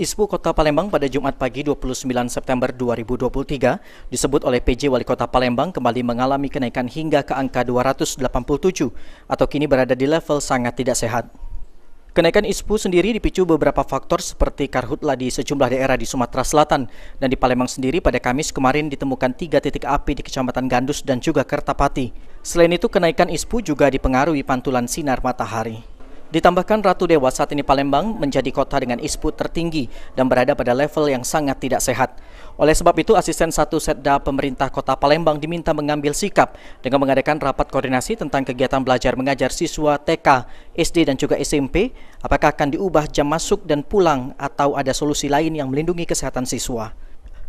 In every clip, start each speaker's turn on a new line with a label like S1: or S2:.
S1: ISPU Kota Palembang pada Jumat pagi 29 September 2023 disebut oleh PJ Wali Kota Palembang kembali mengalami kenaikan hingga ke angka 287 atau kini berada di level sangat tidak sehat. Kenaikan ISPU sendiri dipicu beberapa faktor seperti karhutlah di sejumlah daerah di Sumatera Selatan dan di Palembang sendiri pada Kamis kemarin ditemukan tiga titik api di Kecamatan Gandus dan juga Kertapati. Selain itu kenaikan ISPU juga dipengaruhi pantulan sinar matahari. Ditambahkan Ratu Dewa saat ini Palembang menjadi kota dengan ISPU tertinggi dan berada pada level yang sangat tidak sehat. Oleh sebab itu, asisten satu Setda pemerintah kota Palembang diminta mengambil sikap dengan mengadakan rapat koordinasi tentang kegiatan belajar mengajar siswa TK, SD dan juga SMP, apakah akan diubah jam masuk dan pulang atau ada solusi lain yang melindungi kesehatan siswa.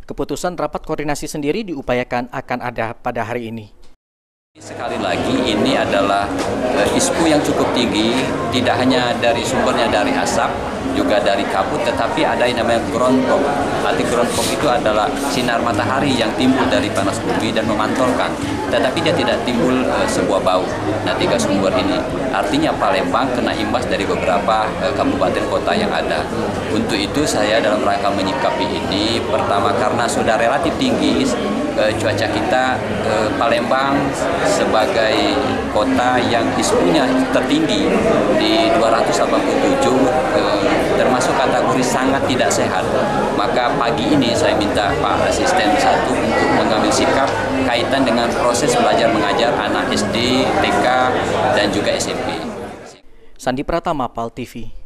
S1: Keputusan rapat koordinasi sendiri diupayakan akan ada pada hari ini.
S2: Sekali lagi ini adalah uh, ispu yang cukup tinggi, tidak hanya dari sumbernya dari asap, juga dari kabut, tetapi ada yang namanya ground fog. Arti ground fog itu adalah sinar matahari yang timbul dari panas bumi dan memantulkan, tetapi dia tidak timbul uh, sebuah bau. Nah tiga sumber ini, artinya Palembang kena imbas dari beberapa uh, kabupaten kota yang ada. Untuk itu saya dalam rangka menyikapi ini, pertama karena sudah relatif tinggi uh, cuaca kita uh, Palembang sebagai kota yang ispunya tertinggi di 287 uh, termasuk kategori sangat tidak sehat. Maka pagi ini saya minta Pak Asisten satu untuk mengambil sikap kaitan dengan proses belajar mengajar anak SD, TK, dan juga SMP.
S1: Sandi Pratama, PAL TV.